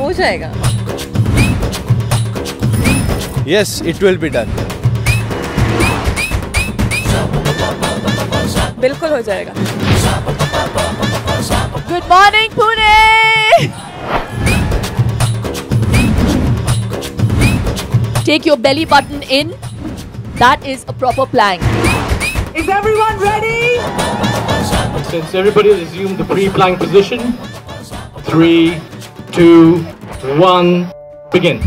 हो जाएगा। Yes it will be done बिल्कुल हो जाएगा। Good morning Pune Take your belly button in. That is a proper plank. Is everyone ready? Since everybody has assumed the pre-plank position, three, two, one, begin.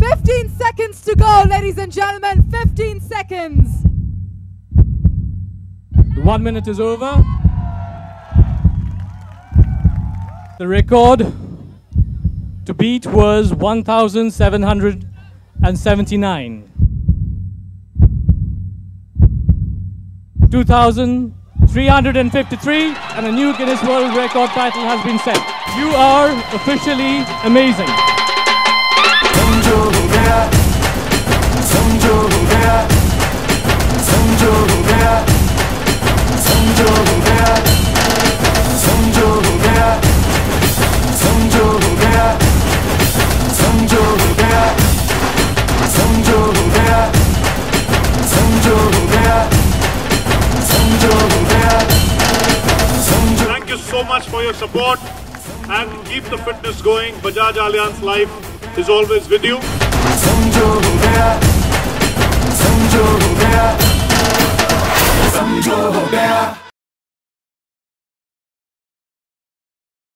15 seconds to go, ladies and gentlemen. 15 seconds. The one minute is over. The record to beat was 1,779. 2,353 and a new Guinness World Record title has been set. You are officially amazing. Much for your support and keep the fitness going. Bajaj Allianz Life is always with you.